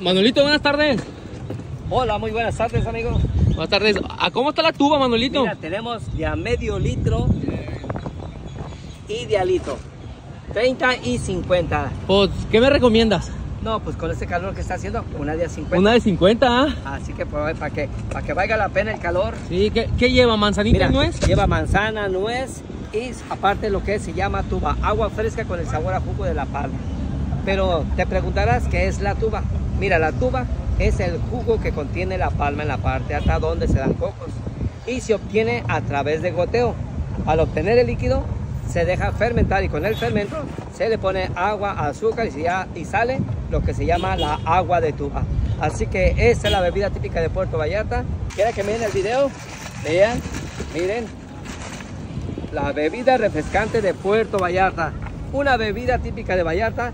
Manuelito, buenas tardes. Hola, muy buenas tardes, amigo. Buenas tardes. ¿A cómo está la tuba, Manuelito? Mira, tenemos de a medio litro y de a litro. 30 y 50. Pues, ¿qué me recomiendas? No, pues con este calor que está haciendo, una de a 50. Una de 50, ¿ah? Así que pues, para que, para que valga la pena el calor. Sí, ¿qué, qué lleva? ¿Manzanita Mira, y nuez? Lleva manzana, nuez y aparte lo que se llama tuba, agua fresca con el sabor a jugo de la palma. Pero te preguntarás qué es la tuba. Mira, la tuba es el jugo que contiene la palma en la parte alta donde se dan cocos y se obtiene a través de goteo. Al obtener el líquido se deja fermentar y con el fermento se le pone agua, azúcar y, ya- y sale lo que se llama la agua de tuba. Así que esta es la bebida típica de Puerto Vallarta. ¿Quieren que miren el video? Vean, miren. La bebida refrescante de Puerto Vallarta. Una bebida típica de Vallarta